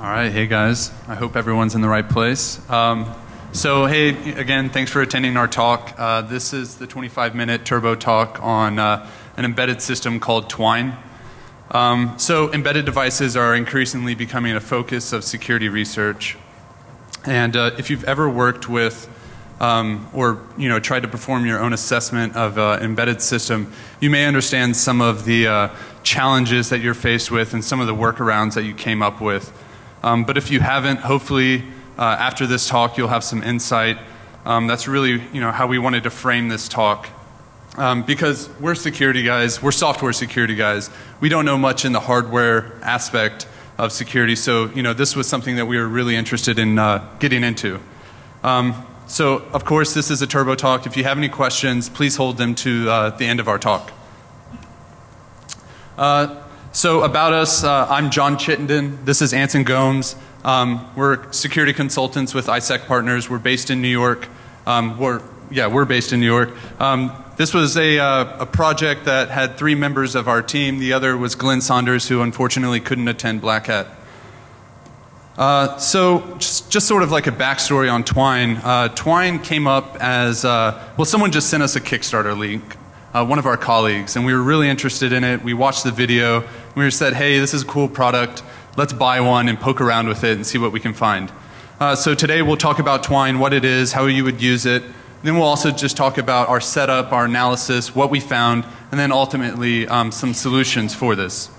All right, hey guys. I hope everyone's in the right place. Um, so, hey, again, thanks for attending our talk. Uh, this is the 25 minute turbo talk on uh, an embedded system called Twine. Um, so, embedded devices are increasingly becoming a focus of security research. And uh, if you've ever worked with um, or you know tried to perform your own assessment of an embedded system, you may understand some of the uh, challenges that you're faced with and some of the workarounds that you came up with. Um, but if you haven't, hopefully uh, after this talk you'll have some insight. Um, that's really you know how we wanted to frame this talk. Um, because we're security guys, we're software security guys. We don't know much in the hardware aspect of security, so you know this was something that we were really interested in uh, getting into. Um, so of course this is a turbo talk. If you have any questions, please hold them to uh, the end of our talk. Uh, so about us, uh, I'm John Chittenden. This is Anson Gomes. Um, we're security consultants with ISEC Partners. We're based in New York. Um, we're, yeah, we're based in New York. Um, this was a, uh, a project that had three members of our team. The other was Glenn Saunders, who unfortunately couldn't attend Black Hat. Uh, so just, just, sort of like a backstory on Twine. Uh, Twine came up as, uh, well someone just sent us a Kickstarter link uh, one of our colleagues, and we were really interested in it. We watched the video. We said, hey, this is a cool product. Let's buy one and poke around with it and see what we can find. Uh, so today we'll talk about Twine, what it is, how you would use it. Then we'll also just talk about our setup, our analysis, what we found, and then ultimately um, some solutions for this.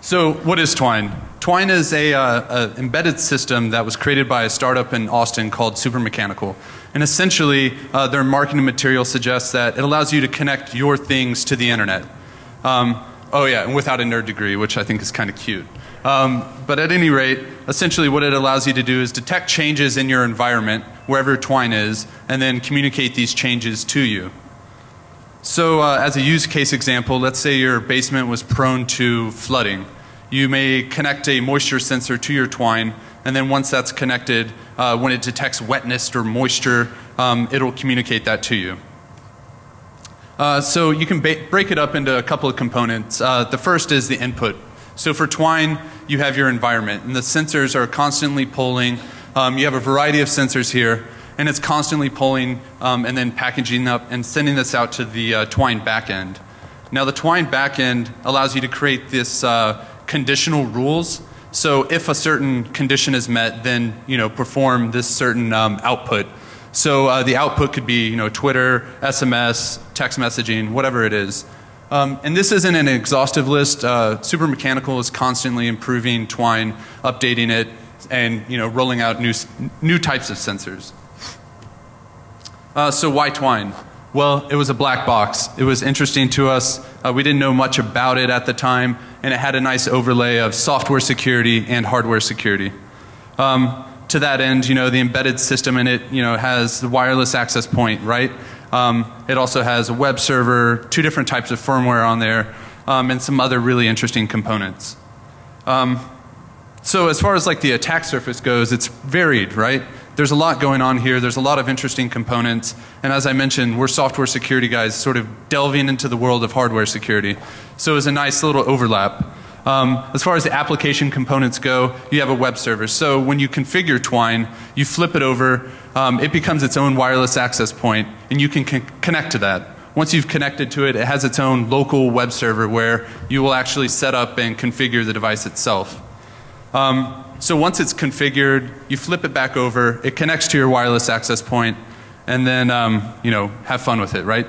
So what is Twine? Twine is a, uh, a, embedded system that was created by a startup in Austin called Supermechanical. And essentially, uh, their marketing material suggests that it allows you to connect your things to the internet. Um, oh yeah, and without a nerd degree, which I think is kind of cute. Um, but at any rate, essentially what it allows you to do is detect changes in your environment, wherever Twine is, and then communicate these changes to you. So uh, as a use case example, let's say your basement was prone to flooding. You may connect a moisture sensor to your Twine, and then once that's connected, uh, when it detects wetness or moisture, um, it'll communicate that to you. Uh, so you can break it up into a couple of components. Uh, the first is the input. So for Twine, you have your environment, and the sensors are constantly pulling. Um, you have a variety of sensors here, and it's constantly pulling um, and then packaging up and sending this out to the uh, Twine backend. Now the Twine backend allows you to create this uh, conditional rules so if a certain condition is met, then you know perform this certain um, output. So uh, the output could be you know Twitter, SMS, text messaging, whatever it is. Um, and this isn't an exhaustive list. Uh, Super Mechanical is constantly improving Twine, updating it, and you know rolling out new new types of sensors. Uh, so why Twine? Well, it was a black box. It was interesting to us. Uh, we didn't know much about it at the time, and it had a nice overlay of software security and hardware security. Um, to that end, you know, the embedded system in it, you know, has the wireless access point, right? Um, it also has a web server, two different types of firmware on there, um, and some other really interesting components. Um, so as far as like the attack surface goes, it's varied, right? There's a lot going on here. There's a lot of interesting components. And as I mentioned, we're software security guys sort of delving into the world of hardware security. So it's a nice little overlap. Um, as far as the application components go, you have a web server. So when you configure Twine, you flip it over, um, it becomes its own wireless access point, and you can con connect to that. Once you've connected to it, it has its own local web server where you will actually set up and configure the device itself. Um, so once it's configured, you flip it back over, it connects to your wireless access point, and then um, you know have fun with it, right?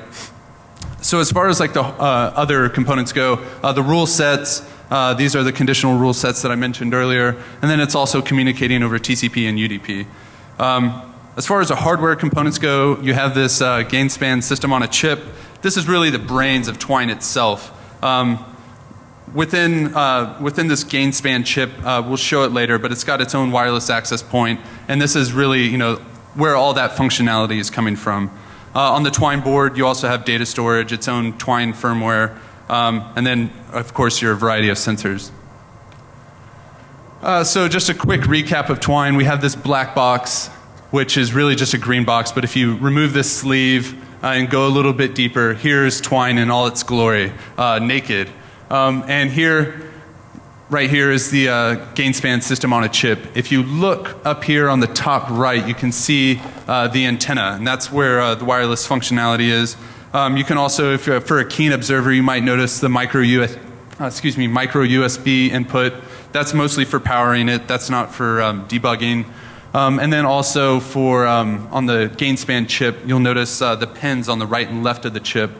So as far as like the uh, other components go, uh, the rule sets, uh, these are the conditional rule sets that I mentioned earlier, and then it's also communicating over TCP and UDP. Um, as far as the hardware components go, you have this uh, Gainspan system on a chip. This is really the brains of Twine itself. Um, within, uh, within this Gainspan chip, uh, we'll show it later, but it's got its own wireless access point, and this is really, you know, where all that functionality is coming from. Uh, on the Twine board, you also have data storage, its own Twine firmware, um, and then, of course, your variety of sensors. Uh, so just a quick recap of Twine. We have this black box, which is really just a green box, but if you remove this sleeve uh, and go a little bit deeper, here's Twine in all its glory, uh, naked. Um, and here, right here is the uh, Gainspan system on a chip. If you look up here on the top right, you can see uh, the antenna, and that's where uh, the wireless functionality is. Um, you can also, if for a keen observer, you might notice the micro US, uh, excuse me, micro USB input. That's mostly for powering it. That's not for um, debugging. Um, and then also for um, on the Gainspan chip, you'll notice uh, the pins on the right and left of the chip.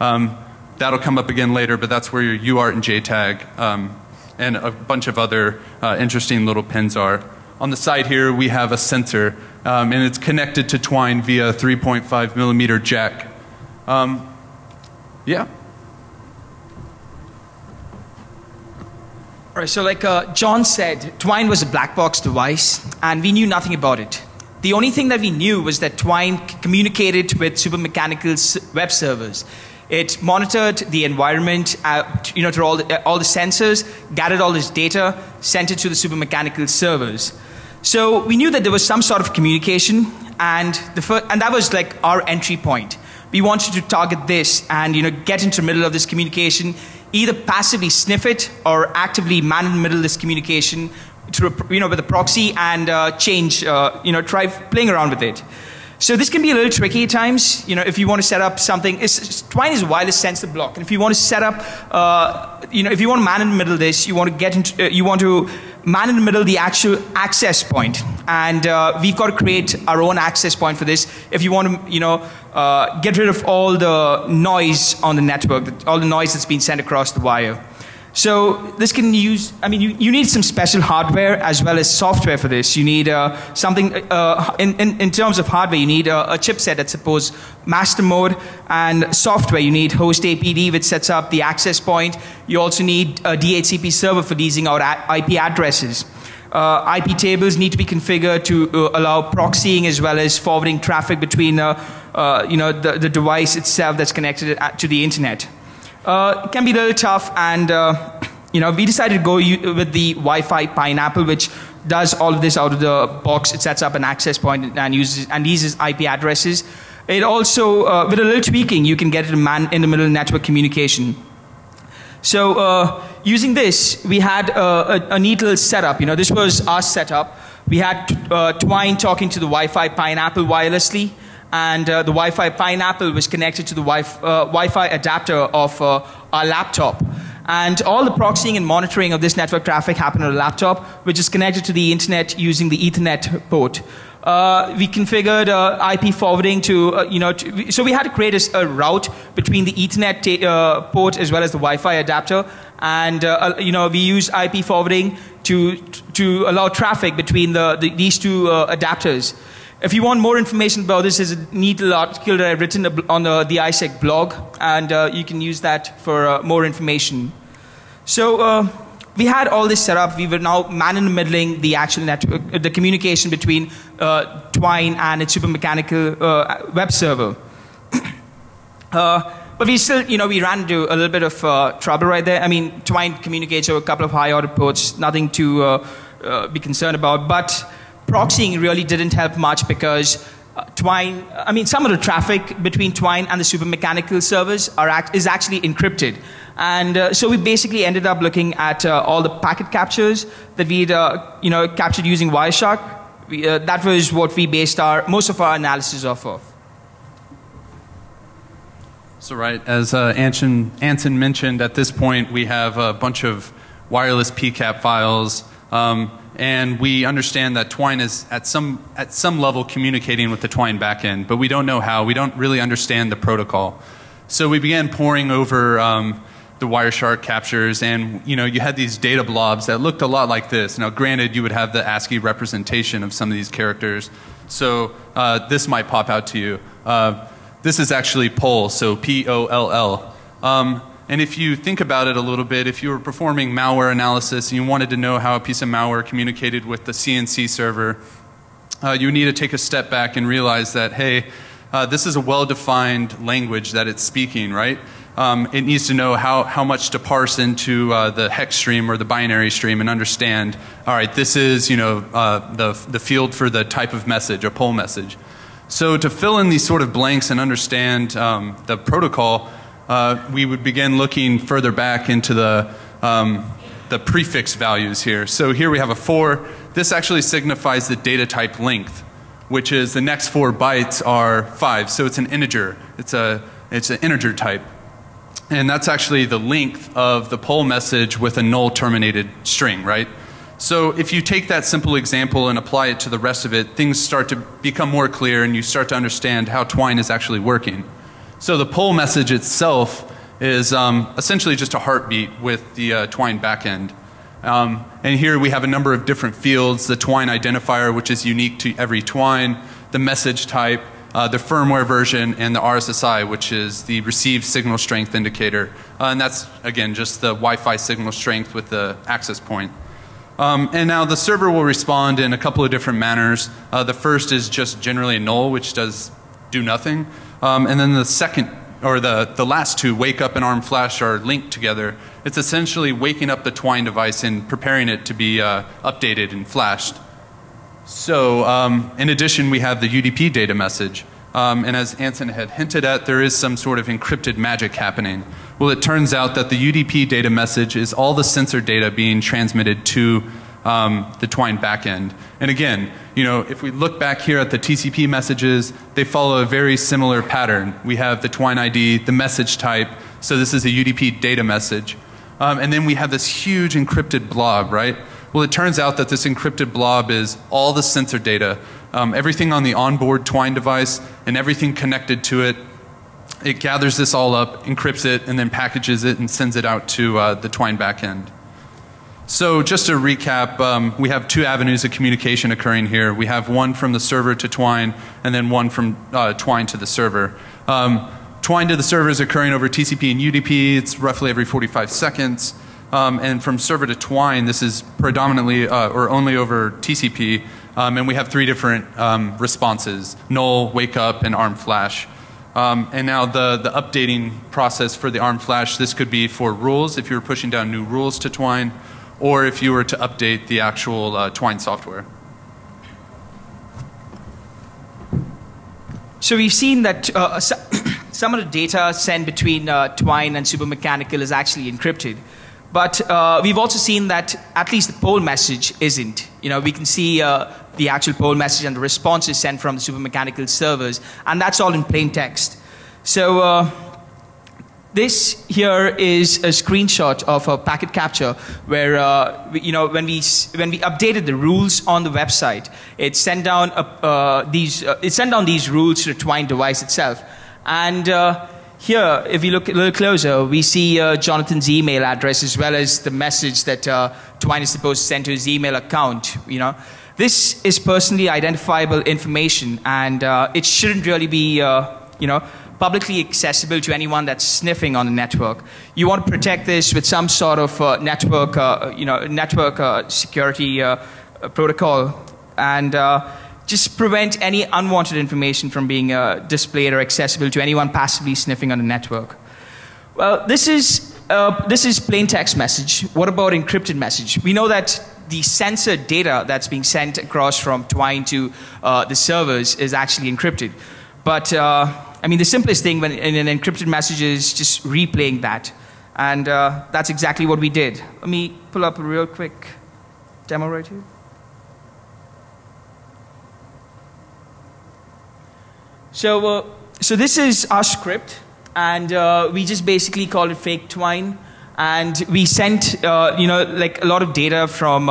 Um, that'll come up again later, but that's where your UART and JTAG um, and a bunch of other uh, interesting little pins are. On the side here, we have a sensor, um, and it's connected to Twine via a 3.5 millimeter jack. Um, yeah. All right, so like uh, John said, Twine was a black box device, and we knew nothing about it. The only thing that we knew was that Twine communicated with Supermechanical's web servers. It monitored the environment, uh, you know, through all the, uh, all the sensors, gathered all this data, sent it to the Supermechanical servers. So we knew that there was some sort of communication, and, the and that was like our entry point. We wanted to target this and you know, get into the middle of this communication, either passively sniff it or actively man in the middle of this communication through, you know, with a proxy and uh, change, uh, you know, try playing around with it. So this can be a little tricky at times. You know, if you want to set up something, it's, Twine is a wireless sensor block, and if you want to set up, uh, you know, if you want to man in the middle this, you want to get into, uh, you want to man in the middle the actual access point. and uh, we've got to create our own access point for this. If you want to, you know, uh, get rid of all the noise on the network, all the noise that's been sent across the wire. So this can use, I mean, you, you need some special hardware as well as software for this. You need uh, something, uh, in, in, in, terms of hardware, you need a, a, chipset that supports master mode and software. You need host APD which sets up the access point. You also need a DHCP server for leasing out IP addresses. Uh, IP tables need to be configured to uh, allow proxying as well as forwarding traffic between uh, you know, the, the device itself that's connected to the internet uh, can be a little tough and uh, you know we decided to go with the Wi-Fi Pineapple which does all of this out of the box. It sets up an access point and uses and uses IP addresses. It also, uh, with a little tweaking, you can get it man in the middle network communication. So uh, using this, we had a, a, neat little setup. You know, this was our setup. We had uh, Twine talking to the Wi-Fi Pineapple wirelessly and uh, the Wi-Fi Pineapple was connected to the uh, Wi-Fi adapter of uh, our laptop. And all the proxying and monitoring of this network traffic happened on a laptop, which is connected to the internet using the Ethernet port. Uh, we configured uh, IP forwarding to, uh, you know, to, so we had to create a, a route between the Ethernet uh, port as well as the Wi-Fi adapter, and you know we use IP forwarding to to allow traffic between the, the these two adapters. If you want more information about this, there's a neat little article that I've written on the, the ISEC blog, and uh, you can use that for uh, more information. So uh, we had all this set up. We were now man in the middling the actual network, uh, the communication between uh, Twine and its Supermechanical uh, web server. but we still, you know, we ran into a little bit of trouble right there. I mean, Twine communicates over a couple of high order ports, nothing to be concerned about. But proxying really didn't help much because uh, Twine, I mean, some of the traffic between Twine and the Supermechanical servers are act, is actually encrypted. And uh, so we basically ended up looking at uh, all the packet captures that we'd, uh, you know, captured using Wireshark. We, uh, that was what we based our, most of our analysis off of. So right, as uh, Anson, Anson mentioned, at this point we have a bunch of wireless PCAP files. Um, and we understand that Twine is at some, at some level communicating with the Twine backend, but we don't know how. We don't really understand the protocol. So we began poring over um, the Wireshark captures, and you know, you had these data blobs that looked a lot like this. Now, granted, you would have the ASCII representation of some of these characters, so uh, this might pop out to you. Uh, this is actually POLL, so P-O-L-L. Um, and if you think about it a little bit, if you were performing malware analysis and you wanted to know how a piece of malware communicated with the CNC server, uh, you need to take a step back and realize that, hey, uh, this is a well-defined language that it's speaking, right? Um, it needs to know how, how much to parse into uh, the hex stream or the binary stream and understand, all right, this is, you know, uh, the, the field for the type of message, a POLL message. So to fill in these sort of blanks and understand um, the protocol, uh, we would begin looking further back into the, um, the prefix values here. So here we have a 4. This actually signifies the data type length, which is the next 4 bytes are 5. So it's an integer. It's a it's an integer type. And that's actually the length of the poll message with a null terminated string, right? So if you take that simple example and apply it to the rest of it, things start to become more clear and you start to understand how Twine is actually working. So the poll message itself is um, essentially just a heartbeat with the uh, Twine backend. Um, and here we have a number of different fields, the Twine identifier which is unique to every Twine, the message type, uh, the firmware version, and the RSSI which is the received signal strength indicator. Uh, and that's again just the Wi-Fi signal strength with the access point. Um, and now the server will respond in a couple of different manners. Uh, the first is just generally a null, which does do nothing. Um, and then the second, or the, the last two, wake up and arm flash, are linked together. It's essentially waking up the Twine device and preparing it to be uh, updated and flashed. So um, in addition, we have the UDP data message. Um, and as Anson had hinted at, there is some sort of encrypted magic happening. Well, it turns out that the UDP data message is all the sensor data being transmitted to um, the Twine backend. And again, you know, if we look back here at the TCP messages, they follow a very similar pattern. We have the Twine ID, the message type, so this is a UDP data message. Um, and then we have this huge encrypted blob, right? Well, it turns out that this encrypted blob is all the sensor data um, everything on the onboard Twine device and everything connected to it. It gathers this all up, encrypts it, and then packages it and sends it out to uh, the Twine backend. So just to recap, um, we have two avenues of communication occurring here. We have one from the server to Twine and then one from uh, Twine to the server. Um, Twine to the server is occurring over TCP and UDP. It's roughly every 45 seconds. Um, and from server to Twine, this is predominantly uh, or only over TCP. Um, and we have three different um, responses, null, wake up, and arm flash. Um, and now the, the updating process for the arm flash, this could be for rules if you were pushing down new rules to Twine, or if you were to update the actual uh, Twine software. So we've seen that uh, some of the data sent between uh, Twine and Supermechanical is actually encrypted. But uh, we've also seen that at least the poll message isn't. You know, we can see uh, the actual poll message and the responses sent from the supermechanical servers, and that's all in plain text. So uh, this here is a screenshot of a packet capture where uh, we, you know when we when we updated the rules on the website, it sent down a, uh, these uh, it sent down these rules to the Twine device itself, and uh, here, if you look a little closer, we see uh, Jonathan's email address as well as the message that uh, Twine is supposed to send to his email account. You know, this is personally identifiable information, and uh, it shouldn't really be, uh, you know, publicly accessible to anyone that's sniffing on the network. You want to protect this with some sort of uh, network, uh, you know, network security protocol, and just prevent any unwanted information from being uh, displayed or accessible to anyone passively sniffing on the network. Well, this is, uh, this is plain text message. What about encrypted message? We know that the sensor data that's being sent across from Twine to uh, the servers is actually encrypted. But, uh, I mean, the simplest thing when, in an encrypted message is just replaying that. And uh, that's exactly what we did. Let me pull up a real quick demo right here. So, uh, so this is our script, and uh, we just basically call it fake twine, and we sent, uh, you know, like a lot of data from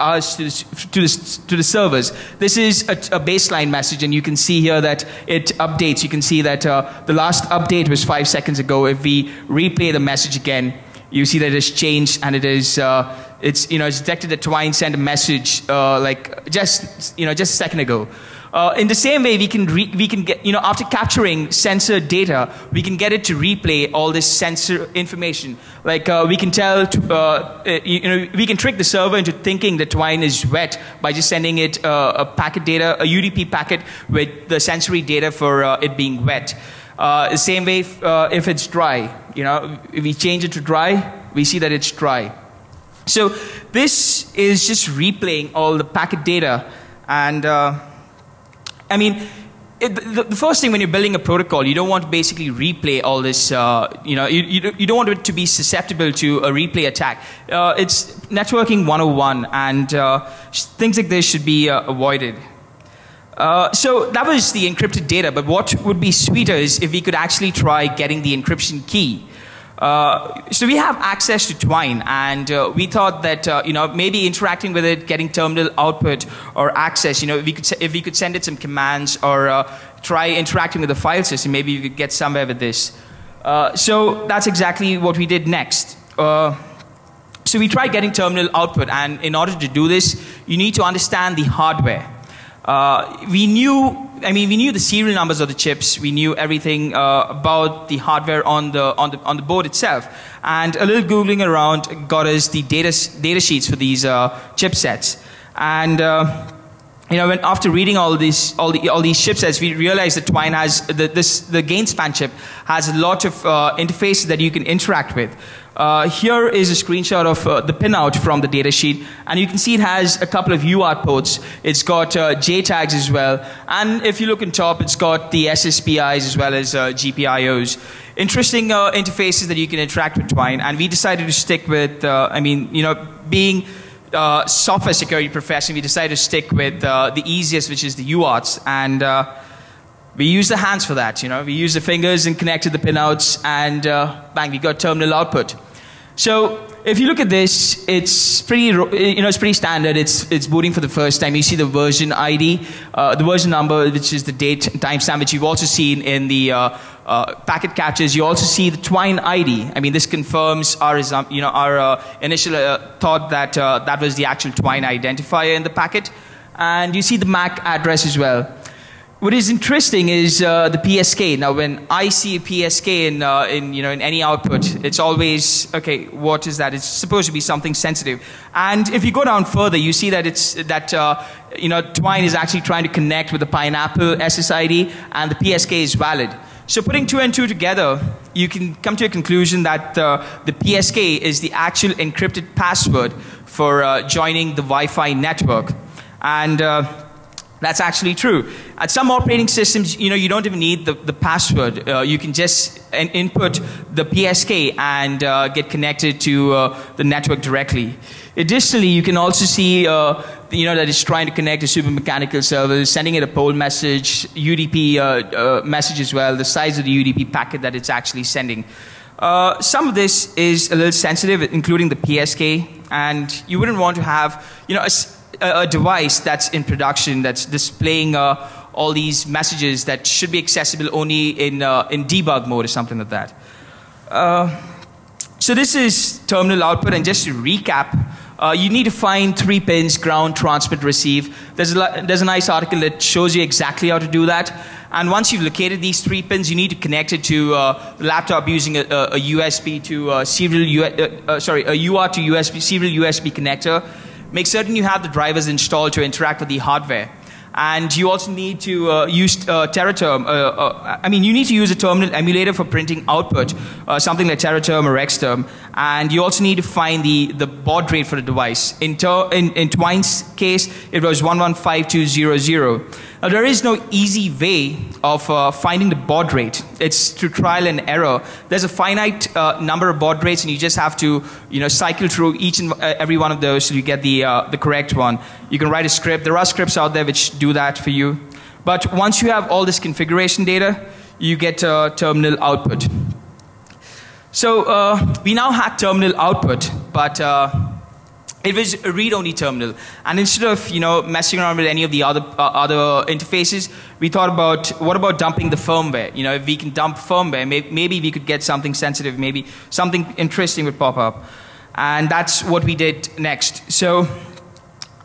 uh, us to, to, the, to the servers. This is a, a, baseline message, and you can see here that it updates. You can see that uh, the last update was five seconds ago. If we replay the message again, you see that it has changed, and it is. Uh, it's you know it's detected that Twine sent a message like just you know just a second ago. Uh, in the same way, we can, we can get, you know, after capturing sensor data, we can get it to replay all this sensor information. Like uh, we can tell, to, uh, uh you know, we can trick the server into thinking that Twine is wet by just sending it uh, a packet data, a UDP packet with the sensory data for uh, it being wet. the same way, if, if it's dry, you know, if we change it to dry, we see that it's dry. So this is just replaying all the packet data and I mean, it, the, the, first thing when you're building a protocol, you don't want to basically replay all this. Uh, you know, you, you, you, don't want it to be susceptible to a replay attack. Uh, it's networking 101, and uh, things like this should be uh, avoided. Uh, so that was the encrypted data, but what would be sweeter is if we could actually try getting the encryption key. Uh, so we have access to Twine, and uh, we thought that uh, you know maybe interacting with it, getting terminal output or access. You know, we could if we could send it some commands or uh, try interacting with the file system, maybe we could get somewhere with this. Uh, so that's exactly what we did next. so we tried getting terminal output, and in order to do this, you need to understand the hardware. We knew, I mean, we knew the serial numbers of the chips. We knew everything uh, about the hardware on the, on, the, on the board itself. And a little Googling around got us the data, data sheets for these uh, chipsets. And uh, you know, when after reading all these all, the, all these chipsets, we realized that Twine has the, this the Gainspan chip has a lot of uh, interfaces that you can interact with. Uh, here is a screenshot of uh, the pinout from the datasheet, and you can see it has a couple of UART ports. It's got uh, JTAGs as well, and if you look on top, it's got the SSPIs as well as uh, GPIOs. Interesting uh, interfaces that you can interact with Twine, and we decided to stick with, I mean, you know, being uh, software security profession, we decided to stick with uh, the easiest, which is the UARTs. And uh, we use the hands for that. You know, we use the fingers and connected the pinouts, and uh, bang, we got terminal output. So if you look at this, it's pretty, you know, it's pretty standard. It's, it's booting for the first time. You see the version ID, uh, the version number, which is the date and timestamp, which you've also seen in the uh, uh, packet catches. You also see the Twine ID. I mean, this confirms our, you know, our uh, initial uh, thought that uh, that was the actual Twine identifier in the packet. And you see the MAC address as well. What is interesting is uh, the PSK. Now, when I see a PSK in, uh, in, you know, in any output, it's always, okay, what is that? It's supposed to be something sensitive. And if you go down further, you see that, it's, that uh, you know, Twine is actually trying to connect with the Pineapple SSID, and the PSK is valid. So putting two and two together, you can come to a conclusion that uh, the PSK is the actual encrypted password for uh, joining the Wi-Fi network. And uh, that's actually true. At some operating systems, you know, you don't even need the, the password. Uh, you can just input the PSK and uh, get connected to uh, the network directly. Additionally, you can also see, uh, you know, that it's trying to connect to super mechanical servers, sending it a poll message, UDP uh, uh, message as well, the size of the UDP packet that it's actually sending. some of this is a little sensitive, including the PSK, and you wouldn't want to have, you know, a, a, device that's in production that's displaying uh, all these messages that should be accessible only in, uh, in debug mode or something like that. Uh, so this is terminal output, and just to recap, uh, you need to find three pins, ground, transmit, receive. There's a, there's a nice article that shows you exactly how to do that. And once you've located these three pins, you need to connect it to uh, the laptop using a, a, USB to uh, serial, U uh, sorry, a UART to USB, serial USB connector. Make certain you have the drivers installed to interact with the hardware. And you also need to uh, use uh, Teraterm. Uh, uh, I mean, you need to use a terminal emulator for printing output, uh, something like Teraterm or Xterm. And you also need to find the, the baud rate for the device. In, in, in Twine's case, it was 115200. Now, there is no easy way of uh, finding the baud rate. It's through trial and error. There's a finite uh, number of baud rates, and you just have to, you know, cycle through each and uh, every one of those so you get the, uh, the correct one. You can write a script. There are scripts out there which do that for you. But once you have all this configuration data, you get uh, terminal output. So uh, we now had terminal output, but it was a read-only terminal. And instead of you know messing around with any of the other uh, other interfaces, we thought about what about dumping the firmware? You know, if we can dump firmware, may maybe we could get something sensitive, maybe something interesting would pop up. And that's what we did next. So.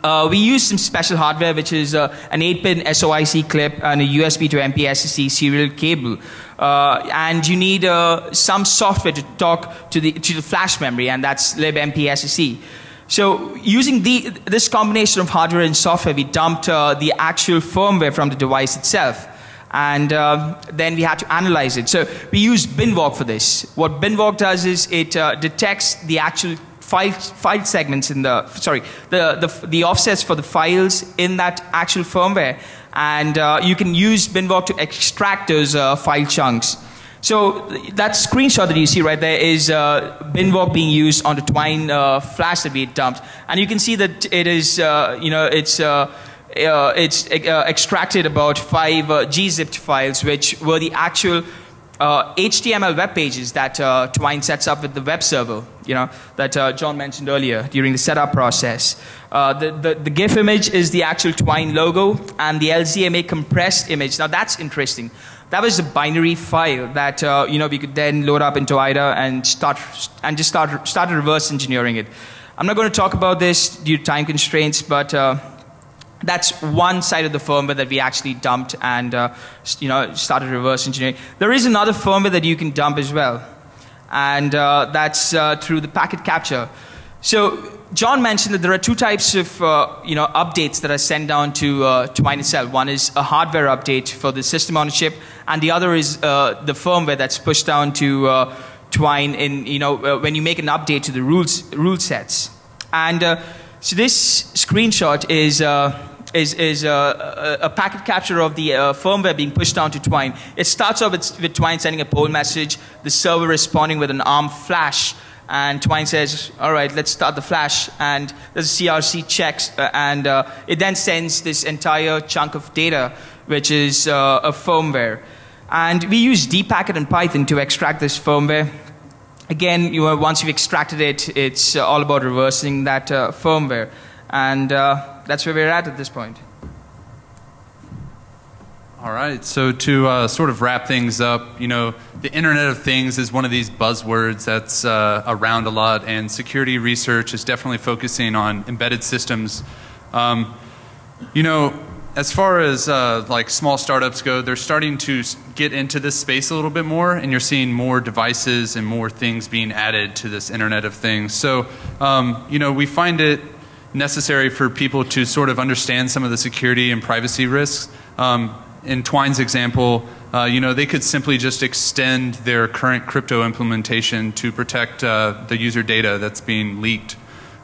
Uh, we used some special hardware, which is uh, an 8-pin SOIC clip and a USB to MPSC serial cable. Uh, and you need uh, some software to talk to the, to the flash memory, and that's libmpsc. So using the, this combination of hardware and software, we dumped uh, the actual firmware from the device itself. And uh, then we had to analyze it. So we use BinWalk for this. What BinWalk does is it uh, detects the actual file, file segments in the, sorry, the, the, the offsets for the files in that actual firmware. and uh, you can use BinWalk to extract those uh, file chunks. So that screenshot that you see right there is uh, Binvock being used on the Twine uh, flash that we dumped, and you can see that it is, uh, you know, it's. Uh, uh, it's uh, extracted about five gzipped files, which were the actual HTML web pages that Twine sets up with the web server, you know, that John mentioned earlier during the setup process. the, the, the GIF image is the actual Twine logo, and the LZMA compressed image. Now that's interesting that was a binary file that uh, you know we could then load up into IDA and start and just start start reverse engineering it. I'm not going to talk about this due to time constraints, but uh, that's one side of the firmware that we actually dumped and uh, you know started reverse engineering. There is another firmware that you can dump as well, and uh, that's uh, through the packet capture. So John mentioned that there are two types of uh, you know, updates that are sent down to, uh, Twine itself. One is a hardware update for the system chip, and the other is uh, the firmware that's pushed down to uh, Twine in, you know, uh, when you make an update to the rules, rule sets. And uh, so this screenshot is, is, is a, a, packet capture of the firmware being pushed down to Twine. It starts off with, with Twine sending a poll message, the server responding with an ARM flash, and Twine says, all right, let's start the flash. And the CRC checks, uh, and uh, it then sends this entire chunk of data, which is uh, a firmware. And we use dpacket and Python to extract this firmware. Again, you know, once you've extracted it, it's uh, all about reversing that uh, firmware. And uh, that's where we're at at this point. All right. So to uh, sort of wrap things up, you know, the Internet of Things is one of these buzzwords that's uh, around a lot, and security research is definitely focusing on embedded systems. Um, you know, as far as uh, like small startups go, they're starting to get into this space a little bit more, and you're seeing more devices and more things being added to this Internet of Things. So, um, you know, we find it necessary for people to sort of understand some of the security and privacy risks. Um, in Twine's example, uh, you know, they could simply just extend their current crypto implementation to protect uh, the user data that's being leaked.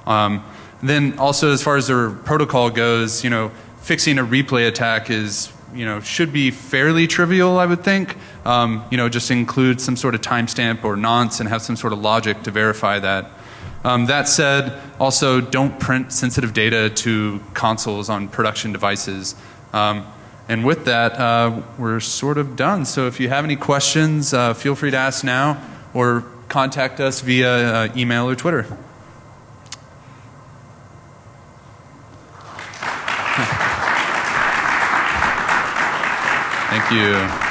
Um, then also as far as their protocol goes, you know, fixing a replay attack is, you know, should be fairly trivial, I would think. Um, you know, just include some sort of timestamp or nonce and have some sort of logic to verify that. Um, that said, also don't print sensitive data to consoles on production devices. Um, and with that, uh, we're sort of done. So if you have any questions, uh, feel free to ask now or contact us via uh, email or Twitter. Thank you.